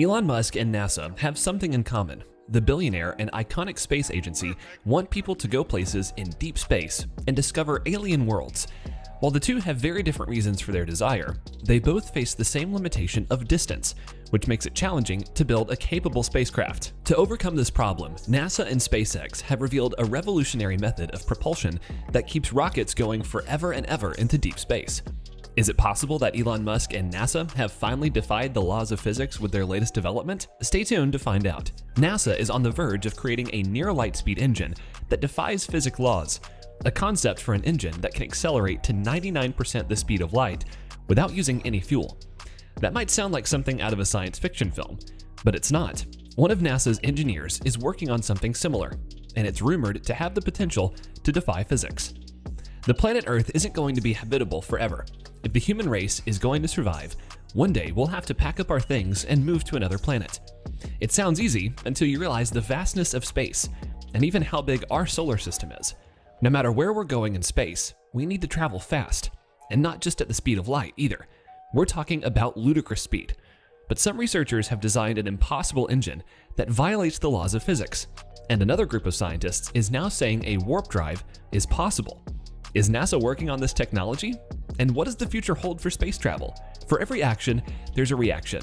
Elon Musk and NASA have something in common. The billionaire and iconic space agency want people to go places in deep space and discover alien worlds. While the two have very different reasons for their desire, they both face the same limitation of distance, which makes it challenging to build a capable spacecraft. To overcome this problem, NASA and SpaceX have revealed a revolutionary method of propulsion that keeps rockets going forever and ever into deep space. Is it possible that Elon Musk and NASA have finally defied the laws of physics with their latest development? Stay tuned to find out. NASA is on the verge of creating a near light speed engine that defies physics laws, a concept for an engine that can accelerate to 99% the speed of light without using any fuel. That might sound like something out of a science fiction film, but it's not. One of NASA's engineers is working on something similar, and it's rumored to have the potential to defy physics. The planet Earth isn't going to be habitable forever, if the human race is going to survive, one day we'll have to pack up our things and move to another planet. It sounds easy until you realize the vastness of space, and even how big our solar system is. No matter where we're going in space, we need to travel fast, and not just at the speed of light either. We're talking about ludicrous speed. But some researchers have designed an impossible engine that violates the laws of physics, and another group of scientists is now saying a warp drive is possible. Is NASA working on this technology? And what does the future hold for space travel? For every action, there's a reaction.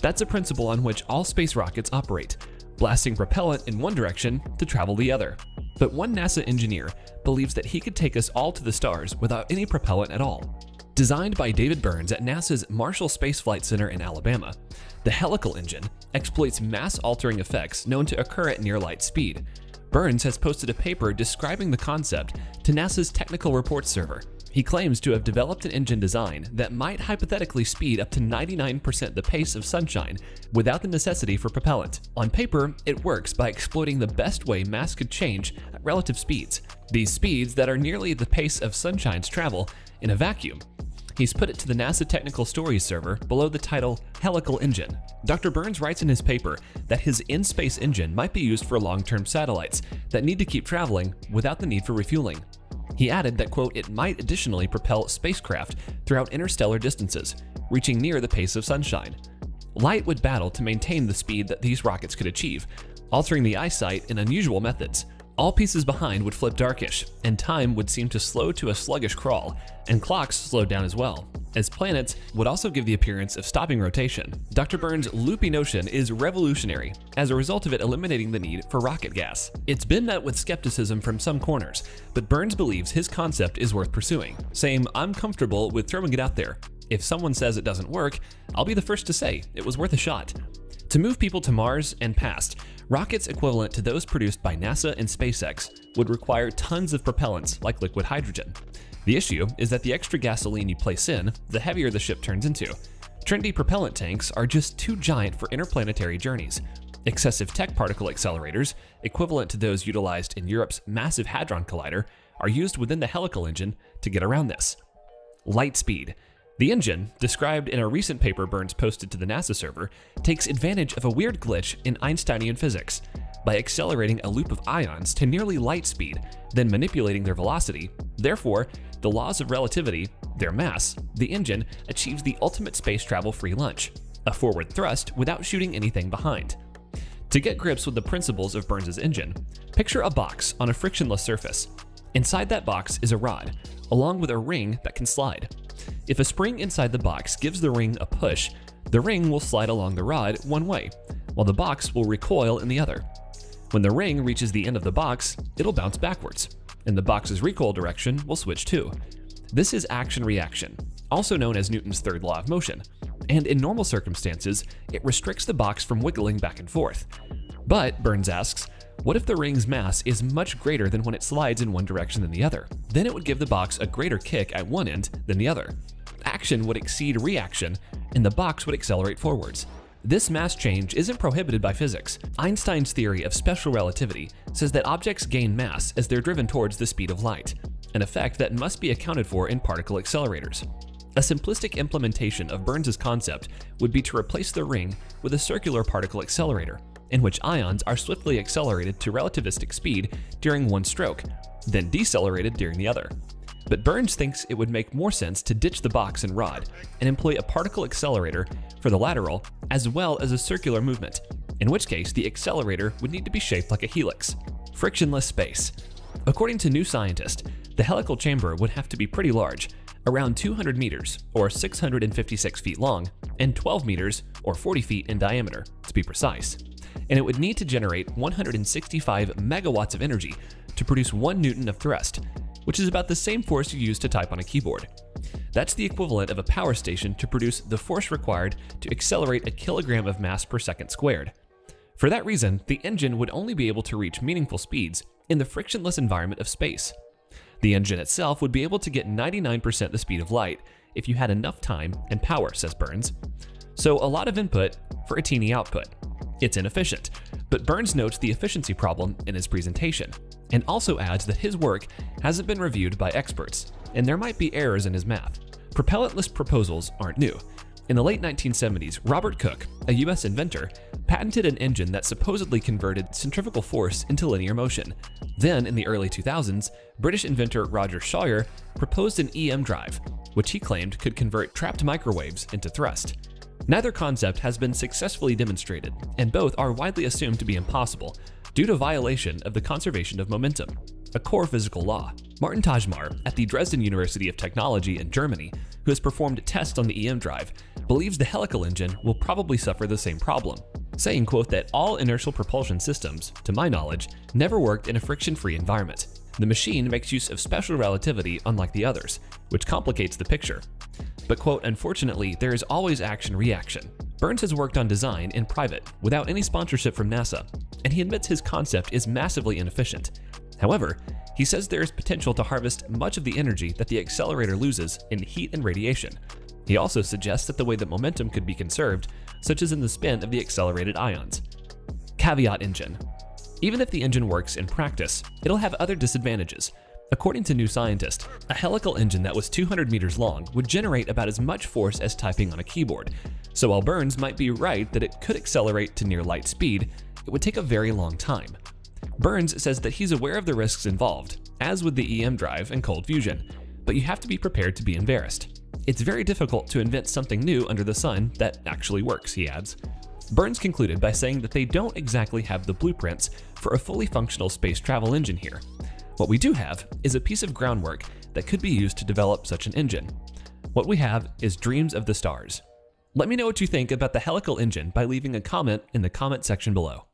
That's a principle on which all space rockets operate, blasting propellant in one direction to travel the other. But one NASA engineer believes that he could take us all to the stars without any propellant at all. Designed by David Burns at NASA's Marshall Space Flight Center in Alabama, the helical engine exploits mass-altering effects known to occur at near light speed, Burns has posted a paper describing the concept to NASA's Technical Reports server. He claims to have developed an engine design that might hypothetically speed up to 99% the pace of sunshine without the necessity for propellant. On paper, it works by exploiting the best way mass could change at relative speeds, these speeds that are nearly the pace of sunshine's travel in a vacuum. He's put it to the NASA Technical Stories server below the title Helical Engine. Dr. Burns writes in his paper that his in space engine might be used for long term satellites that need to keep traveling without the need for refueling. He added that, quote, it might additionally propel spacecraft throughout interstellar distances, reaching near the pace of sunshine. Light would battle to maintain the speed that these rockets could achieve, altering the eyesight in unusual methods, all pieces behind would flip darkish, and time would seem to slow to a sluggish crawl, and clocks slowed down as well, as planets would also give the appearance of stopping rotation. Dr. Burns' loopy notion is revolutionary, as a result of it eliminating the need for rocket gas. It's been met with skepticism from some corners, but Burns believes his concept is worth pursuing, saying, I'm comfortable with throwing it out there. If someone says it doesn't work, I'll be the first to say it was worth a shot. To move people to Mars and past, rockets equivalent to those produced by NASA and SpaceX would require tons of propellants like liquid hydrogen. The issue is that the extra gasoline you place in, the heavier the ship turns into. Trendy propellant tanks are just too giant for interplanetary journeys. Excessive tech particle accelerators, equivalent to those utilized in Europe's Massive Hadron Collider, are used within the helical engine to get around this. Light speed. The engine, described in a recent paper Burns posted to the NASA server, takes advantage of a weird glitch in Einsteinian physics by accelerating a loop of ions to nearly light speed, then manipulating their velocity. Therefore, the laws of relativity, their mass, the engine achieves the ultimate space travel free lunch, a forward thrust without shooting anything behind. To get grips with the principles of Burns' engine, picture a box on a frictionless surface. Inside that box is a rod, along with a ring that can slide. If a spring inside the box gives the ring a push, the ring will slide along the rod one way, while the box will recoil in the other. When the ring reaches the end of the box, it'll bounce backwards, and the box's recoil direction will switch too. This is action-reaction, also known as Newton's third law of motion, and in normal circumstances, it restricts the box from wiggling back and forth. But, Burns asks, what if the ring's mass is much greater than when it slides in one direction than the other? Then it would give the box a greater kick at one end than the other. Action would exceed reaction, and the box would accelerate forwards. This mass change isn't prohibited by physics. Einstein's theory of special relativity says that objects gain mass as they're driven towards the speed of light, an effect that must be accounted for in particle accelerators. A simplistic implementation of Burns' concept would be to replace the ring with a circular particle accelerator, in which ions are swiftly accelerated to relativistic speed during one stroke, then decelerated during the other. but Burns thinks it would make more sense to ditch the box and rod and employ a particle accelerator for the lateral as well as a circular movement, in which case the accelerator would need to be shaped like a helix. Frictionless space. According to New Scientist, the helical chamber would have to be pretty large, around 200 meters, or 656 feet long, and 12 meters, or 40 feet in diameter, to be precise. And it would need to generate 165 megawatts of energy to produce 1 newton of thrust, which is about the same force you use to type on a keyboard. That's the equivalent of a power station to produce the force required to accelerate a kilogram of mass per second squared. For that reason, the engine would only be able to reach meaningful speeds in the frictionless environment of space. The engine itself would be able to get 99% the speed of light if you had enough time and power, says Burns. So a lot of input for a teeny output. It's inefficient, but Burns notes the efficiency problem in his presentation, and also adds that his work hasn't been reviewed by experts, and there might be errors in his math. Propellantless proposals aren't new. In the late 1970s, Robert Cook, a US inventor, patented an engine that supposedly converted centrifugal force into linear motion. Then, in the early 2000s, British inventor Roger Shawyer proposed an EM drive, which he claimed could convert trapped microwaves into thrust. Neither concept has been successfully demonstrated, and both are widely assumed to be impossible due to violation of the conservation of momentum, a core physical law. Martin Tajmar at the Dresden University of Technology in Germany, who has performed tests on the EM drive, believes the helical engine will probably suffer the same problem, saying, quote, that all inertial propulsion systems, to my knowledge, never worked in a friction-free environment. The machine makes use of special relativity unlike the others, which complicates the picture. But quote, unfortunately, there is always action-reaction. Burns has worked on design in private, without any sponsorship from NASA, and he admits his concept is massively inefficient. However, he says there is potential to harvest much of the energy that the accelerator loses in heat and radiation. He also suggests that the way that momentum could be conserved, such as in the spin of the accelerated ions. Caveat engine. Even if the engine works in practice, it'll have other disadvantages. According to New Scientist, a helical engine that was 200 meters long would generate about as much force as typing on a keyboard. So while Burns might be right that it could accelerate to near light speed, it would take a very long time. Burns says that he's aware of the risks involved, as with the EM drive and cold fusion, but you have to be prepared to be embarrassed. It's very difficult to invent something new under the sun that actually works, he adds. Burns concluded by saying that they don't exactly have the blueprints for a fully functional space travel engine here. What we do have is a piece of groundwork that could be used to develop such an engine. What we have is dreams of the stars. Let me know what you think about the helical engine by leaving a comment in the comment section below.